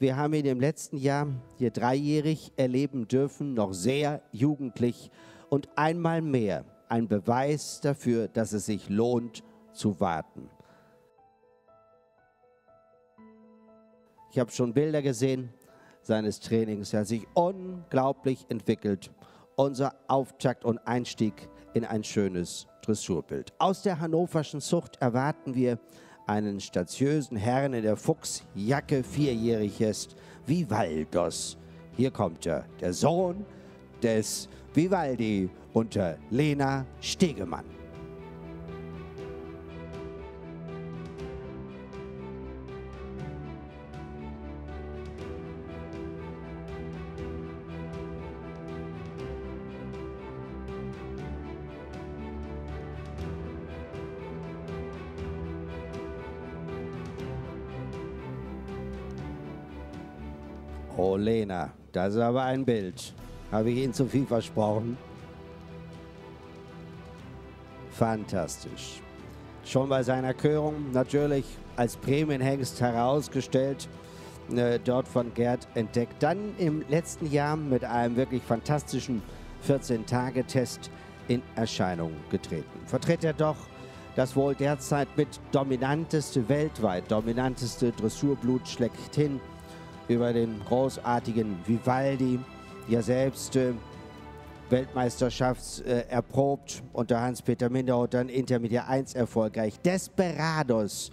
Wir haben ihn im letzten Jahr hier dreijährig erleben dürfen, noch sehr jugendlich und einmal mehr ein Beweis dafür, dass es sich lohnt zu warten. Ich habe schon Bilder gesehen seines Trainings. Er hat sich unglaublich entwickelt. Unser Auftakt und Einstieg in ein schönes Dressurbild. Aus der hannoverschen Zucht erwarten wir einen statiösen Herrn in der Fuchsjacke, vierjährig ist, Vivaldos. Hier kommt er, der Sohn des Vivaldi unter Lena Stegemann. Oh, Lena, das ist aber ein Bild. Habe ich Ihnen zu viel versprochen? Fantastisch. Schon bei seiner Körung natürlich als Prämienhengst herausgestellt, äh, dort von Gerd entdeckt. Dann im letzten Jahr mit einem wirklich fantastischen 14-Tage-Test in Erscheinung getreten. Vertritt er doch das wohl derzeit mit dominanteste, weltweit dominanteste Dressurblut schlechthin über den großartigen Vivaldi, ja selbst äh, Weltmeisterschafts äh, erprobt unter Hans-Peter Minder und dann Intermediär 1 erfolgreich. Desperados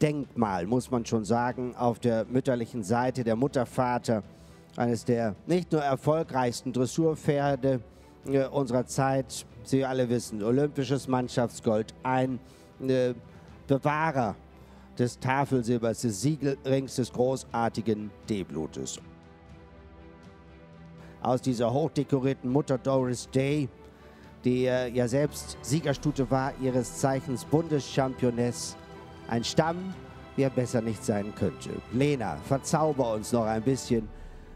Denkmal, muss man schon sagen, auf der mütterlichen Seite, der Muttervater, eines der nicht nur erfolgreichsten Dressurpferde äh, unserer Zeit. Sie alle wissen, olympisches Mannschaftsgold, ein äh, Bewahrer des Tafelsilbers, des Siegelrings des großartigen D-Blutes. Aus dieser hochdekorierten Mutter Doris Day, die äh, ja selbst Siegerstute war, ihres Zeichens Bundeschampioness, ein Stamm, wie er besser nicht sein könnte. Lena, verzauber uns noch ein bisschen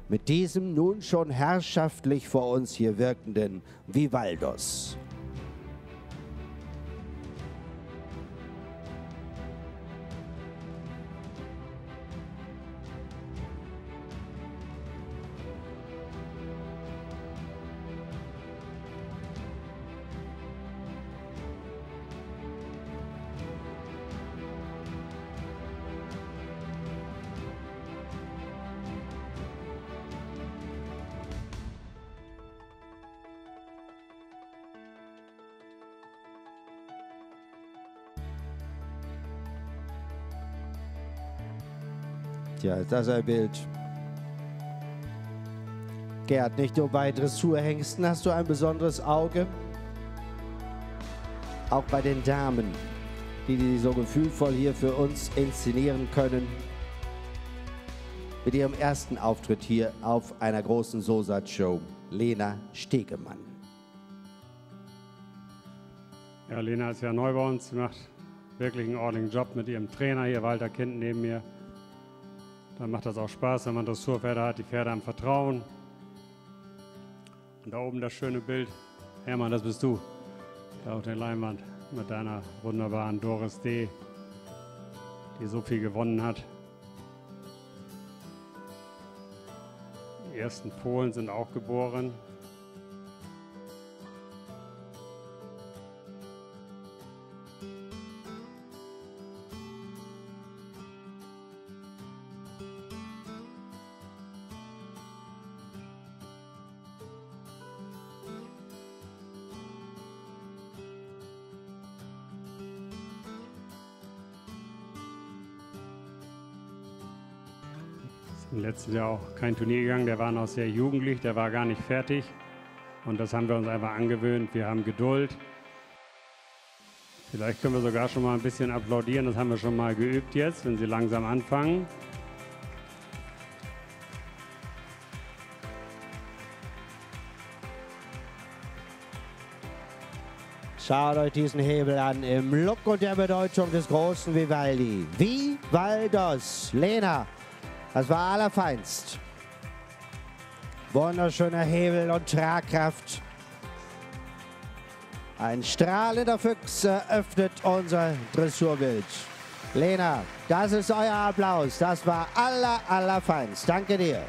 mit diesem nun schon herrschaftlich vor uns hier wirkenden Vivaldos. Tja, das ist ein Bild. Gerd, nicht nur bei Dressurhengsten hast du ein besonderes Auge. Auch bei den Damen, die die so gefühlvoll hier für uns inszenieren können. Mit ihrem ersten Auftritt hier auf einer großen Sosat-Show, Lena Stegemann. Ja, Lena ist ja neu bei uns. Sie macht wirklich einen ordentlichen Job mit ihrem Trainer hier, Walter Kind neben mir. Dann macht das auch Spaß, wenn man Dressurpferde hat. Die Pferde haben Vertrauen. Und da oben das schöne Bild. Hermann, das bist du. Da auf der Leinwand mit deiner wunderbaren Doris D., die so viel gewonnen hat. Die ersten Polen sind auch geboren. Im letzten Jahr auch kein Turnier gegangen. Der war noch sehr jugendlich, der war gar nicht fertig. Und das haben wir uns einfach angewöhnt. Wir haben Geduld. Vielleicht können wir sogar schon mal ein bisschen applaudieren. Das haben wir schon mal geübt jetzt, wenn Sie langsam anfangen. Schaut euch diesen Hebel an im Look und der Bedeutung des großen Vivaldi. Vivaldos, Lena, das war allerfeinst. Wunderschöner Hebel und Tragkraft. Ein strahlender Füchs eröffnet unser Dressurbild. Lena, das ist euer Applaus. Das war aller, allerfeinst. Danke dir.